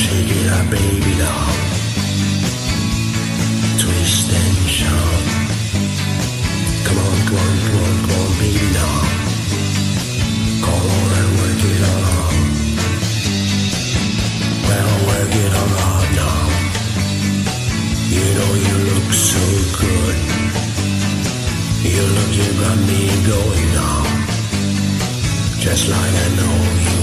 Shake particular baby doll. Twist and shout. Come on, come on, come on, come on, baby doll. Go on and work it all out. Well, work it all out now. You know you look so good. You look, you got me going now. Just like I know you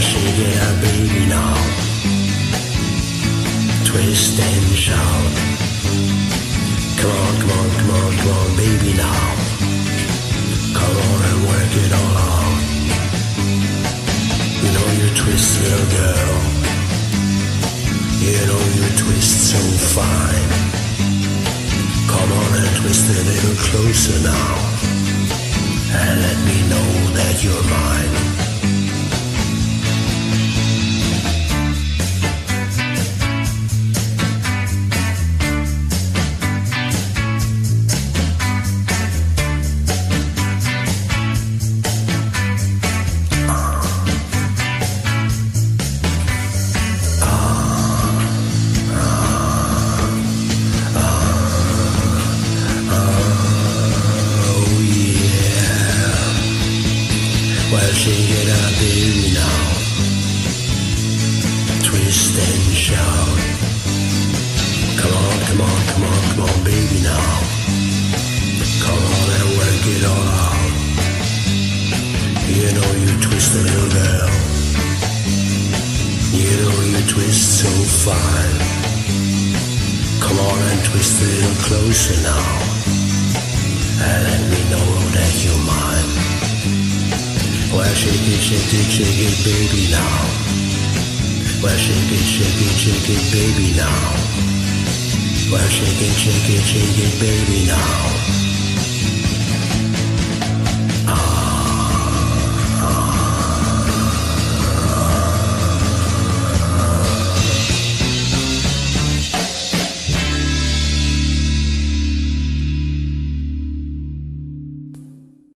shake it up, baby, now. Twist and shout. Come on, come on, come on, come on, baby, now. Come on and work it all out. You know you twist, little girl. You know you twist so fine. Come on and twist a little closer now. Now. Twist and shout. Come on, come on, come on, come on, baby, now. Come on and work it all out. You know you twist a little girl. You know you twist so fine. Come on and twist a little closer now and Well, shake it, shake it, shake it, baby, now. Well, shake it, shake it, shake it, baby, now. Well, shake it, shake it, shake it, baby, now.